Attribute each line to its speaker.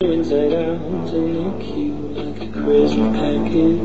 Speaker 1: inside out and look you like a crazy package